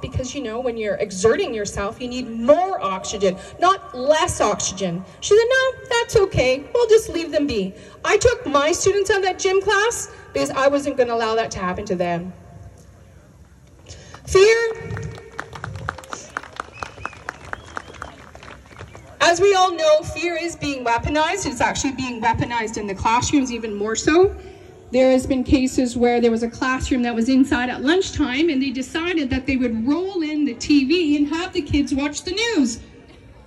because, you know, when you're exerting yourself, you need more oxygen, not less oxygen. She said, no, that's okay. We'll just leave them be. I took my students out of that gym class because I wasn't going to allow that to happen to them. Fear. As we all know, fear is being weaponized. It's actually being weaponized in the classrooms even more so. There has been cases where there was a classroom that was inside at lunchtime and they decided that they would roll in the TV and have the kids watch the news.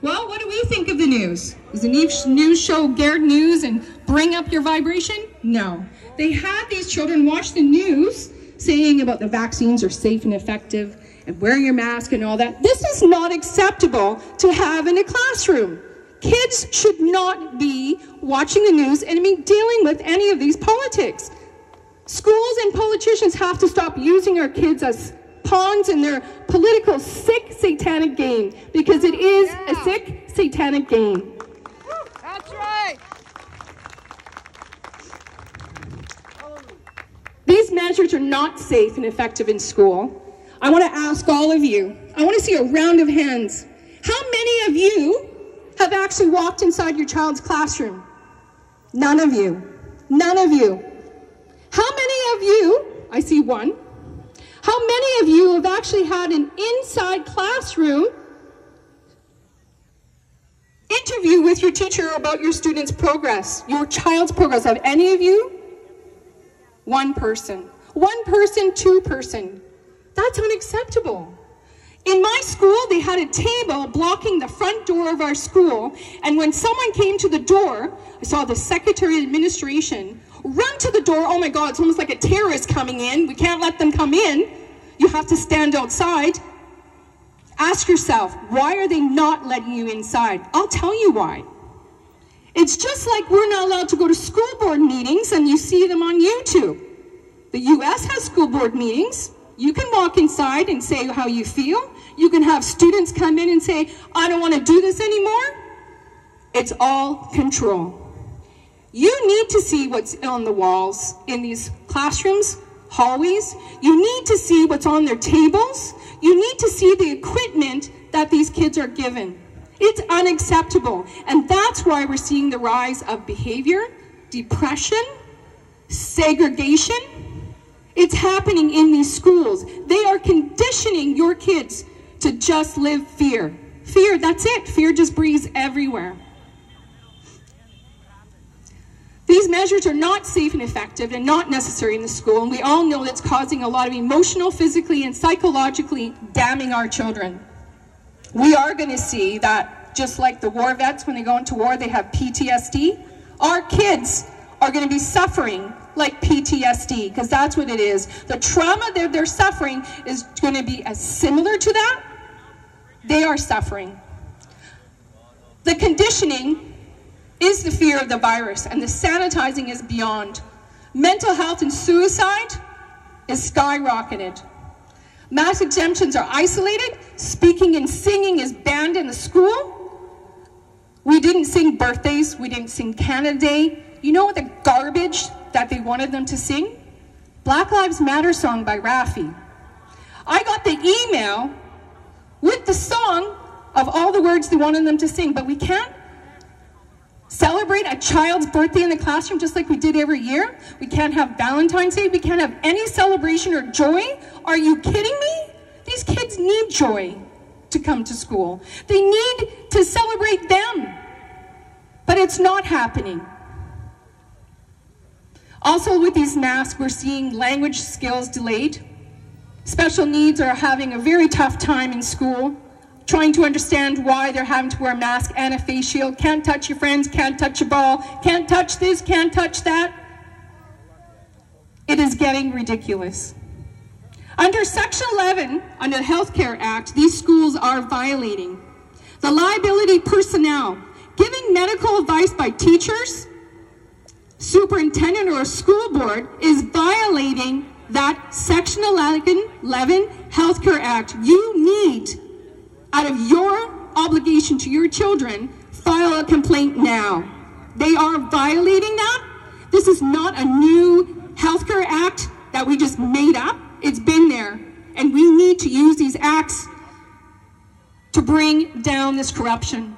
Well, what do we think of the news? Is the news show Gard News and bring up your vibration? No. They had these children watch the news saying about the vaccines are safe and effective and wearing your mask and all that. This is not acceptable to have in a classroom. Kids should not be watching the news and be dealing with any of these politics. Schools and politicians have to stop using our kids as pawns in their political sick satanic game because it is yeah. a sick satanic game. That's right. These measures are not safe and effective in school. I want to ask all of you, I want to see a round of hands. How many of you have actually walked inside your child's classroom? None of you. None of you. How many of you, I see one, how many of you have actually had an inside classroom interview with your teacher about your student's progress, your child's progress? Have any of you? One person. One person, two person. That's unacceptable. In my school, they had a table blocking the front door of our school, and when someone came to the door, I saw the Secretary of Administration run to the door. Oh my God, it's almost like a terrorist coming in. We can't let them come in. You have to stand outside. Ask yourself, why are they not letting you inside? I'll tell you why. It's just like we're not allowed to go to school board meetings and you see them on YouTube. The US has school board meetings. You can walk inside and say how you feel. You can have students come in and say, I don't want to do this anymore. It's all control. You need to see what's on the walls in these classrooms, hallways. You need to see what's on their tables. You need to see the equipment that these kids are given. It's unacceptable. And that's why we're seeing the rise of behavior, depression, segregation, it's happening in these schools. They are conditioning your kids to just live fear. Fear, that's it. Fear just breathes everywhere. These measures are not safe and effective and not necessary in the school, and we all know that's causing a lot of emotional, physically, and psychologically damning our children. We are going to see that just like the war vets, when they go into war, they have PTSD. Our kids are going to be suffering like PTSD, because that's what it is. The trauma that they're suffering is going to be as similar to that. They are suffering. The conditioning is the fear of the virus, and the sanitizing is beyond. Mental health and suicide is skyrocketed. Mass exemptions are isolated. Speaking and singing is banned in the school. We didn't sing birthdays. We didn't sing Canada Day. You know what the garbage that they wanted them to sing? Black Lives Matter song by Raffi. I got the email with the song of all the words they wanted them to sing, but we can't celebrate a child's birthday in the classroom just like we did every year. We can't have Valentine's Day. We can't have any celebration or joy. Are you kidding me? These kids need joy to come to school. They need to celebrate them. But it's not happening. Also with these masks, we're seeing language skills delayed. Special needs are having a very tough time in school, trying to understand why they're having to wear a mask and a face shield. Can't touch your friends, can't touch a ball, can't touch this, can't touch that. It is getting ridiculous. Under Section 11, under the Health Care Act, these schools are violating the liability personnel, giving medical advice by teachers, superintendent or a school board is violating that Section 11, 11 Healthcare Act, you need, out of your obligation to your children, file a complaint now. They are violating that. This is not a new healthcare act that we just made up. It's been there. And we need to use these acts to bring down this corruption.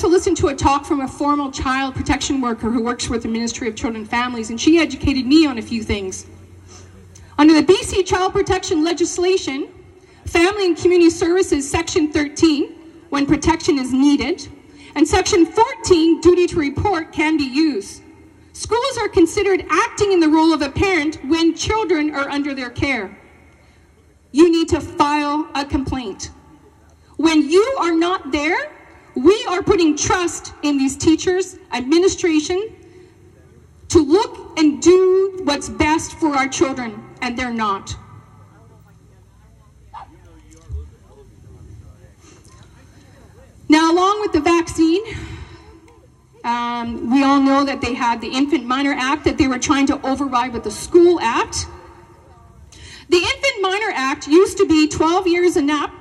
Also listened to a talk from a former child protection worker who works with the Ministry of Children and Families, and she educated me on a few things. Under the BC Child Protection legislation, Family and Community Services, Section 13, when protection is needed, and Section 14, duty to report, can be used. Schools are considered acting in the role of a parent when children are under their care. You need to file a complaint. When you are not there, we are putting trust in these teachers, administration, to look and do what's best for our children, and they're not. Now, along with the vaccine, um, we all know that they had the Infant Minor Act that they were trying to override with the School Act. The Infant Minor Act used to be 12 years and up,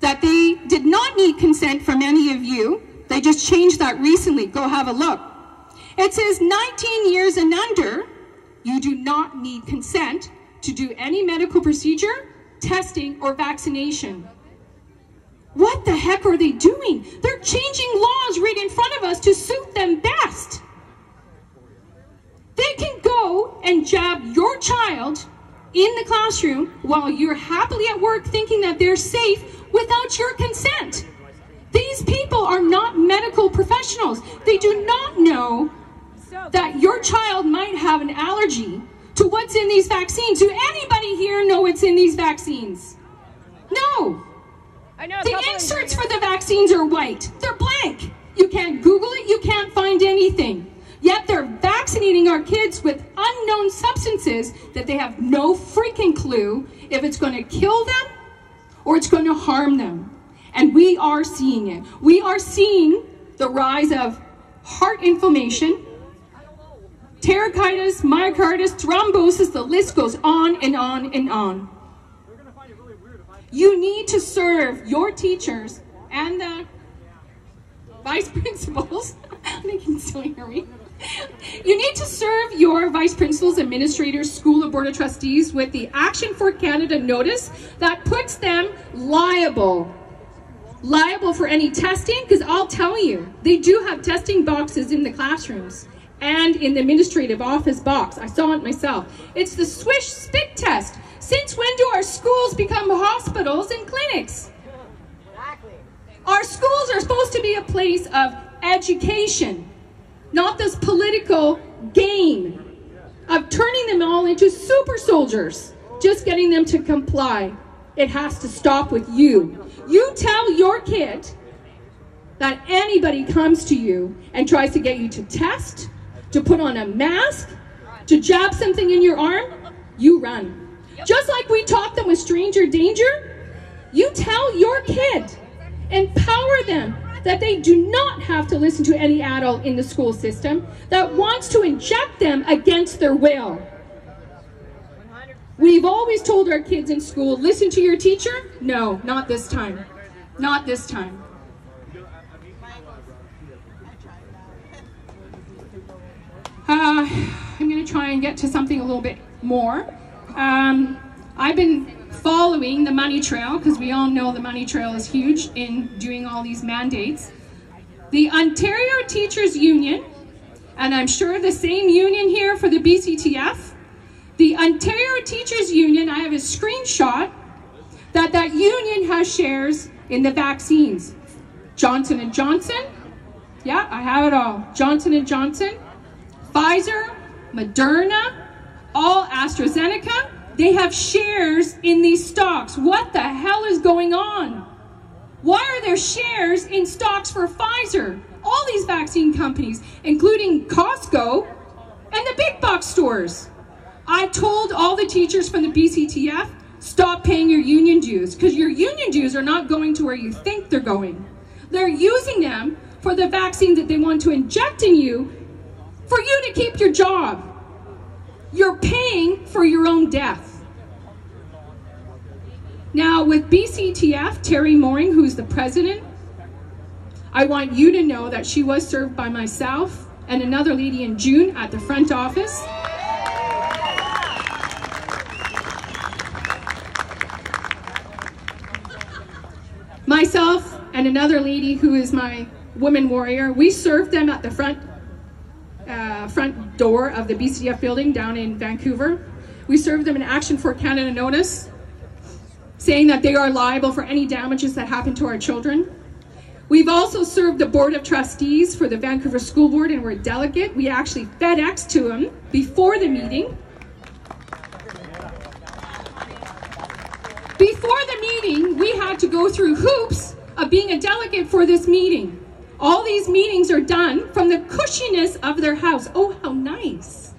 that they did not need consent from any of you. They just changed that recently. Go have a look. It says 19 years and under, you do not need consent to do any medical procedure, testing, or vaccination. What the heck are they doing? They're changing laws right in front of us to suit them best. They can go and jab your child in the classroom while you're happily at work thinking that they're safe without your consent. These people are not medical professionals. They do not know that your child might have an allergy to what's in these vaccines. Do anybody here know what's in these vaccines? No. I know. The inserts for the vaccines are white. They're blank. You can't Google it, you can't find anything. Yet they're vaccinating our kids with unknown substances that they have no freaking clue if it's going to kill them it's going to harm them. And we are seeing it. We are seeing the rise of heart inflammation, Pericarditis, myocarditis, thrombosis, the list goes on and on and on. You need to serve your teachers and the vice principals. they can still hear me. You need to serve your vice principals, administrators, school and board of trustees with the Action for Canada notice that puts them liable. Liable for any testing, because I'll tell you, they do have testing boxes in the classrooms and in the administrative office box. I saw it myself. It's the Swish Spit Test. Since when do our schools become hospitals and clinics? Our schools are supposed to be a place of education, not this political game of turning them all into super soldiers, just getting them to comply. It has to stop with you. You tell your kid that anybody comes to you and tries to get you to test, to put on a mask, to jab something in your arm, you run. Just like we taught them with stranger danger, you tell your kid, empower them that they do not have to listen to any adult in the school system that wants to inject them against their will. We've always told our kids in school, listen to your teacher. No, not this time. Not this time. Uh, I'm going to try and get to something a little bit more. Um, I've been following the money trail because we all know the money trail is huge in doing all these mandates. The Ontario Teachers Union, and I'm sure the same union here for the BCTF, the Ontario Teachers Union, I have a screenshot that that union has shares in the vaccines. Johnson & Johnson, yeah, I have it all. Johnson & Johnson, Pfizer, Moderna, all AstraZeneca, they have shares in these stocks. What the hell is going on? Why are there shares in stocks for Pfizer? All these vaccine companies, including Costco and the big box stores. I told all the teachers from the BCTF, stop paying your union dues because your union dues are not going to where you think they're going. They're using them for the vaccine that they want to inject in you for you to keep your job. You're paying for your own death. Now, with BCTF, Teri Mooring, who's the president I want you to know that she was served by myself and another lady in June at the front office. Myself and another lady who is my woman warrior, we served them at the front uh, front door of the BCF building down in Vancouver. We served them an Action for Canada notice saying that they are liable for any damages that happen to our children. We've also served the Board of Trustees for the Vancouver School Board and we're a delegate. We actually FedEx to them before the meeting. Before the meeting, we had to go through hoops of being a delegate for this meeting. All these meetings are done from the cushiness of their house. Oh, how nice.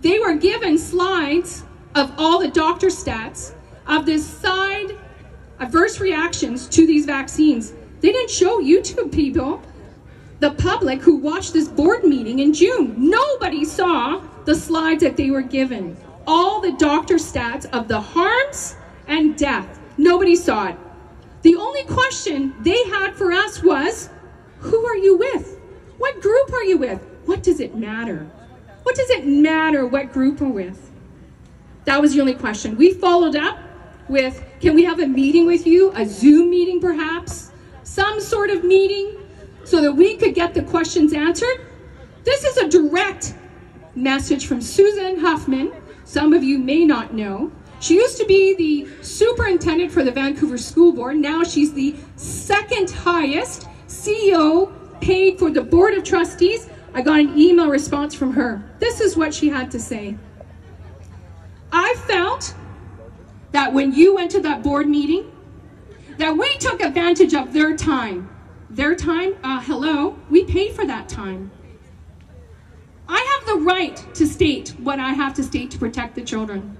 They were given slides of all the doctor stats of the side adverse reactions to these vaccines. They didn't show YouTube people, the public who watched this board meeting in June. Nobody saw the slides that they were given. All the doctor stats of the harms and death. Nobody saw it. The only question they had for us was, who are you with? What group are you with? What does it matter? What does it matter what group we're with? That was the only question. We followed up with, can we have a meeting with you? A Zoom meeting perhaps? Some sort of meeting so that we could get the questions answered? This is a direct message from Susan Huffman. Some of you may not know. She used to be the superintendent for the Vancouver School Board. Now she's the second highest CEO paid for the Board of Trustees. I got an email response from her. This is what she had to say. I felt that when you went to that board meeting, that we took advantage of their time. Their time, uh, hello, we paid for that time. I have the right to state what I have to state to protect the children.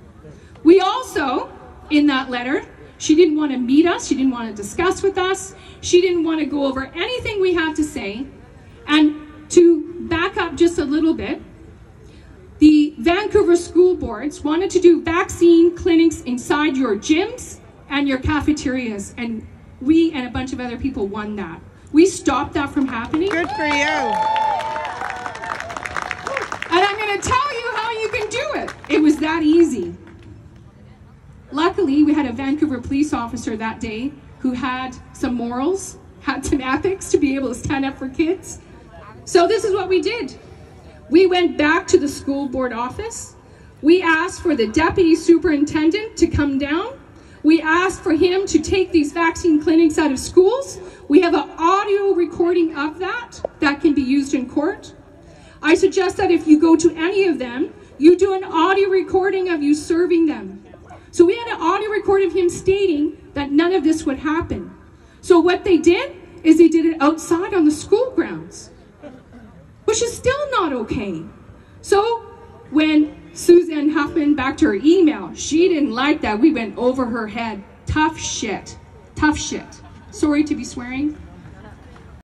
We also, in that letter, she didn't want to meet us, she didn't want to discuss with us, she didn't want to go over anything we have to say. And to back up just a little bit, the Vancouver school boards wanted to do vaccine clinics inside your gyms and your cafeterias, and we and a bunch of other people won that. We stopped that from happening. Good for you. And I'm going to tell you how you can do it. It was that easy. Luckily, we had a Vancouver police officer that day who had some morals, had some ethics to be able to stand up for kids. So this is what we did. We went back to the school board office. We asked for the deputy superintendent to come down. We asked for him to take these vaccine clinics out of schools. We have an audio recording of that that can be used in court. I suggest that if you go to any of them, you do an audio recording of you serving them. So we had an audio record of him stating that none of this would happen. So what they did is they did it outside on the school grounds which is still not okay. So when Suzanne Huffman back to her email, she didn't like that. We went over her head. Tough shit. Tough shit. Sorry to be swearing.